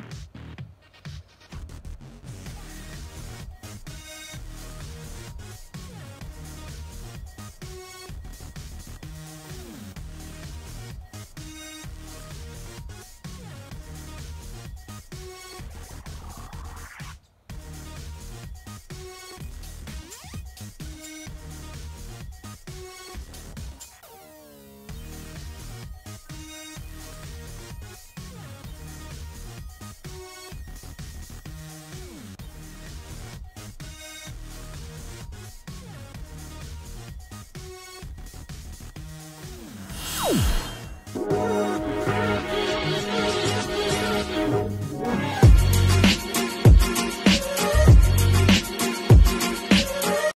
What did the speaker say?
you Ooh.